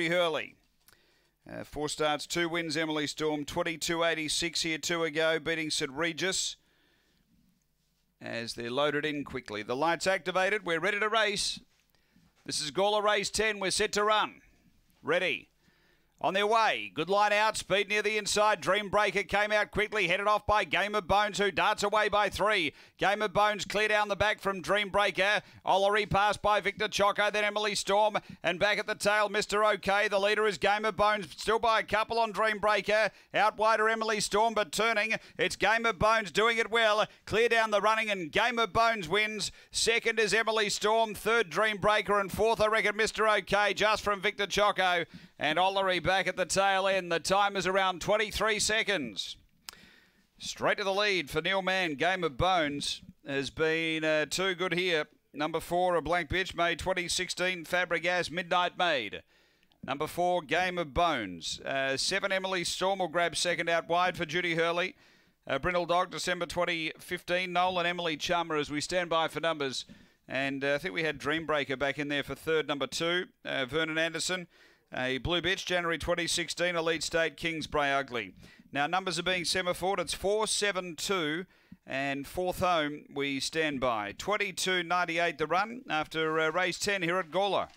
Judy Hurley. Uh, four starts, two wins, Emily Storm. 22.86 here, two ago, beating St Regis. As they're loaded in quickly. The lights activated. We're ready to race. This is Gawler Race 10. We're set to run. Ready. On their way, good line out, speed near the inside. Dreambreaker came out quickly, headed off by Game of Bones, who darts away by three. Game of Bones clear down the back from Dreambreaker. Ollery passed by Victor Choco, then Emily Storm, and back at the tail, Mr. OK. The leader is Game of Bones, still by a couple on Dreambreaker. Out wider Emily Storm, but turning. It's Game of Bones doing it well. Clear down the running, and Game of Bones wins. Second is Emily Storm, third Dreambreaker, and fourth, I reckon, Mr. OK, just from Victor Choco. And Ollery back at the tail end. The time is around 23 seconds. Straight to the lead for Neil Mann. Game of Bones has been uh, too good here. Number four, a blank bitch, May 2016, Fabregas Midnight Maid. Number four, Game of Bones. Uh, seven, Emily Storm will grab second out wide for Judy Hurley. Uh, Brindle Dog, December 2015. Nolan Emily Chummer as we stand by for numbers. And uh, I think we had Dreambreaker back in there for third, number two. Uh, Vernon Anderson. A Blue Bitch, January 2016, Elite State, Kingsbray Ugly. Now, numbers are being semaphored. It's 472 and fourth home we stand by. 22.98 the run after uh, race 10 here at Gawler.